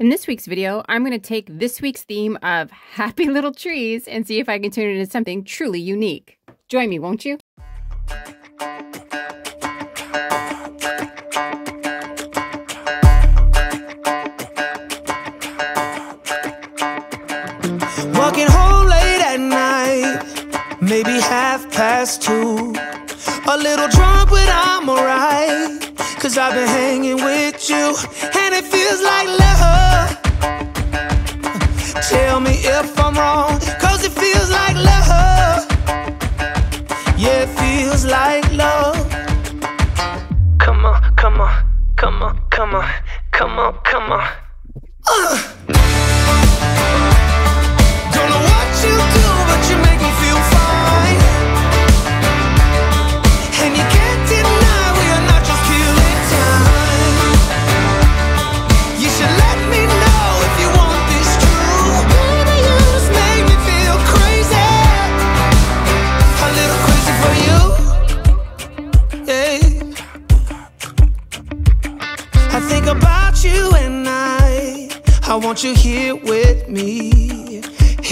In this week's video, I'm going to take this week's theme of happy little trees and see if I can turn it into something truly unique. Join me, won't you? Walking home late at night, maybe half past two. A little drunk, but I'm alright. Cause I've been hanging with you, and it feels like love. Tell me if I'm wrong, cause it feels like love. Yeah, it feels like want you here with me.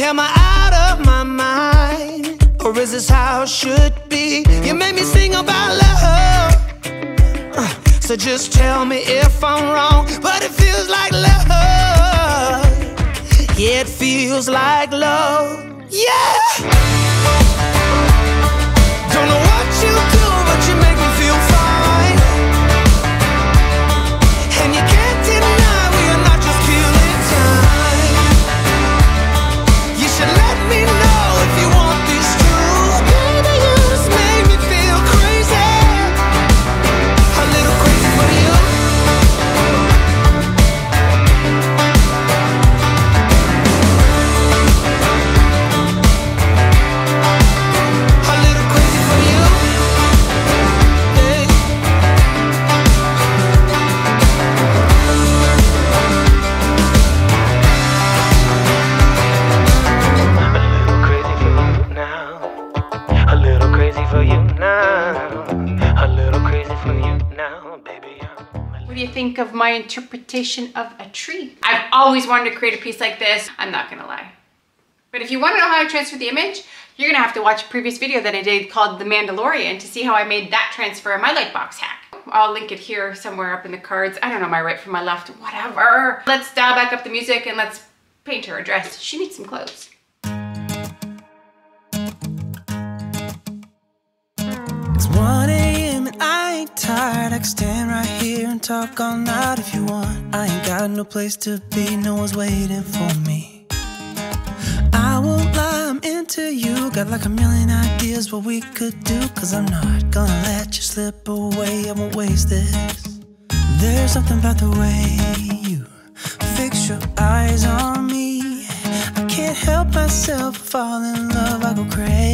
Am I out of my mind? Or is this how it should be? You made me sing about love. Uh, so just tell me if I'm wrong. But it feels like love. Yeah, it feels like love. Yeah! Do you think of my interpretation of a tree? I've always wanted to create a piece like this. I'm not gonna lie. But if you want to know how I transfer the image, you're gonna have to watch a previous video that I did called The Mandalorian to see how I made that transfer in my Lightbox hack. I'll link it here somewhere up in the cards. I don't know my right from my left, whatever. Let's dial back up the music and let's paint her a dress. She needs some clothes. Ain't tired. I can stand right here and talk all night if you want. I ain't got no place to be, no one's waiting for me. I won't lie, I'm into you. Got like a million ideas what we could do. Cause I'm not gonna let you slip away, I won't waste this. There's something about the way you fix your eyes on me. I can't help myself, fall in love, I go crazy.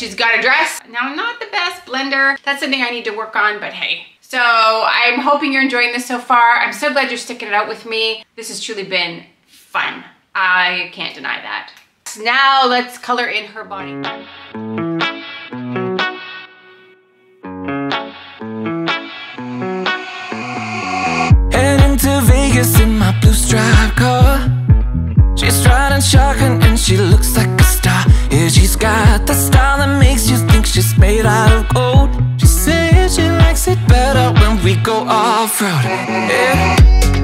She's got a dress. Now, not the best blender. That's something I need to work on, but hey. So I'm hoping you're enjoying this so far. I'm so glad you're sticking it out with me. This has truly been fun. I can't deny that. Now let's color in her body. Heading to Vegas in my blue car. She's riding shotgun and she looks like a She's got the style that makes you think she's made out of gold. She says she likes it better when we go off road. Yeah.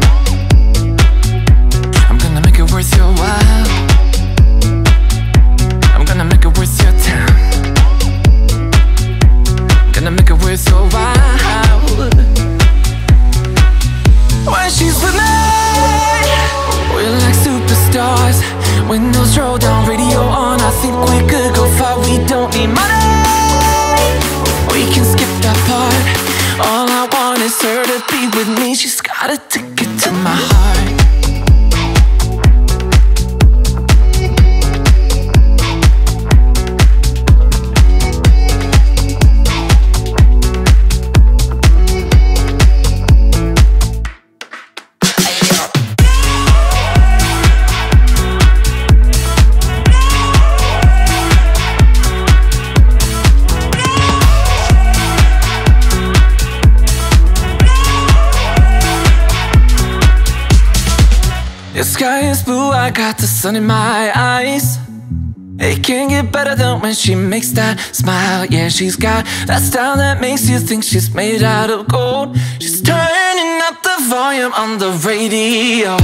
Sky is blue, I got the sun in my eyes. It can't get better than when she makes that smile. Yeah, she's got that style that makes you think she's made out of gold. She's turning up the volume on the radio.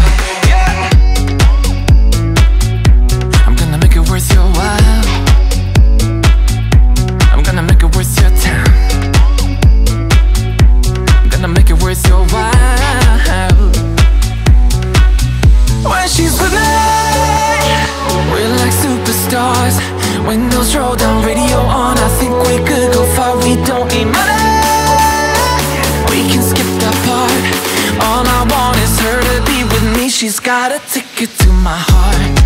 She's got a ticket to my heart.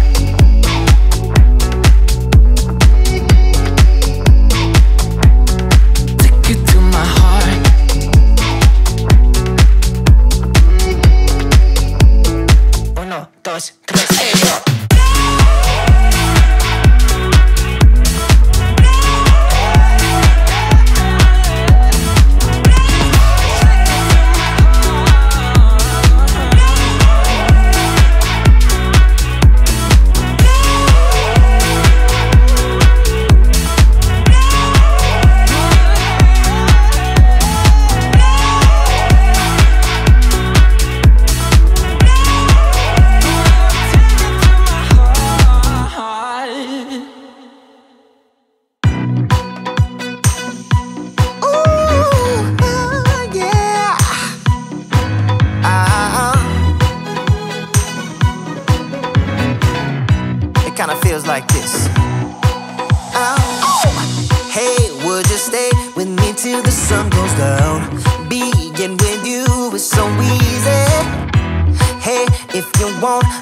Ticket to my heart. Uno, dos, tres, ey,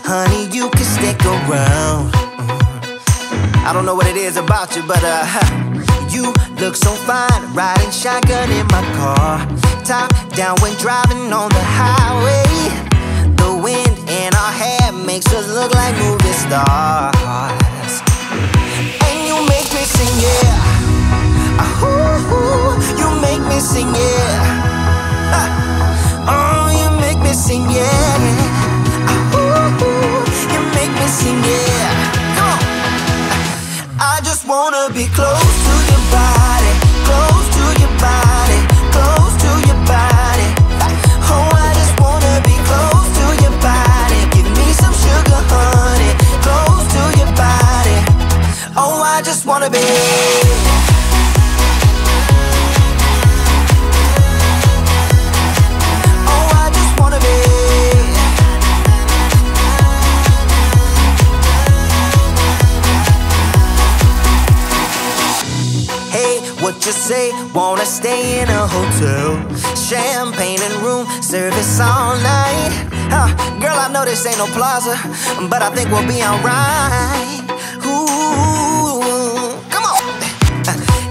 honey, you can stick around. I don't know what it is about you, but uh, you look so fine riding shotgun in my car. Top down when driving on the highway. The wind in our hair makes us look like movie stars. What you say? Wanna stay in a hotel? Champagne and room service all night. Huh, girl, I know this ain't no plaza, but I think we'll be alright. Ooh, come on.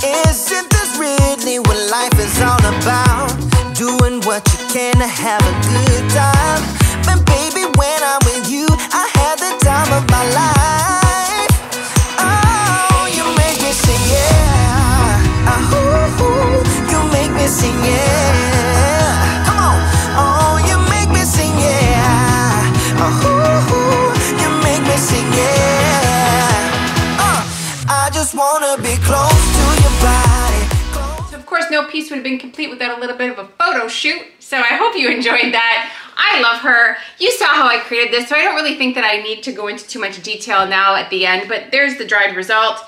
Isn't this really what life is all about? Doing what you can to have a good time. But baby, when I'm with you, I have the time of my life. Oh, yeah. Uh, of course, no piece would have been complete without a little bit of a photo shoot. So I hope you enjoyed that. I love her. You saw how I created this, so I don't really think that I need to go into too much detail now at the end, but there's the dried result.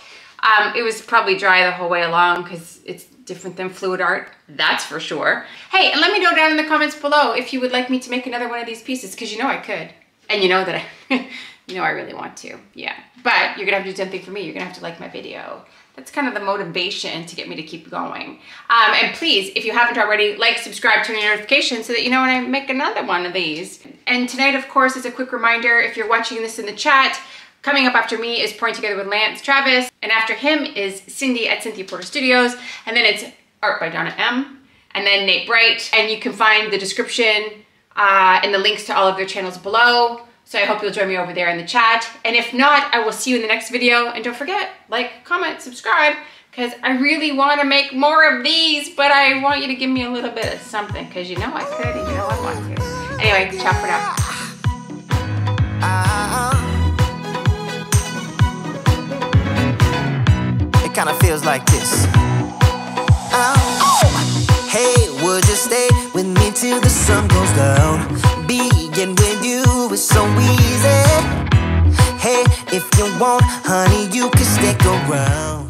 Um, it was probably dry the whole way along because it's different than fluid art, that's for sure. Hey, and let me know down in the comments below if you would like me to make another one of these pieces, because you know I could. And you know that I, you know I really want to, yeah. But you're gonna have to do something for me. You're gonna have to like my video. That's kind of the motivation to get me to keep going. Um, and please, if you haven't already, like, subscribe, turn on notifications so that you know when I make another one of these. And tonight, of course, is a quick reminder, if you're watching this in the chat, coming up after me is Pouring Together with Lance Travis, and after him is Cindy at Cynthia Porter Studios, and then it's Art by Donna M, and then Nate Bright, and you can find the description uh, and the links to all of their channels below. So I hope you'll join me over there in the chat. And if not, I will see you in the next video. And don't forget, like, comment, subscribe, because I really want to make more of these, but I want you to give me a little bit of something, because you know I could and you know I want to. Anyway, ciao for now. Ah, ah, ah. Kinda feels like this. Oh, hey, would you stay with me till the sun goes down? Being with you is so easy. Hey, if you want, honey, you can stick around.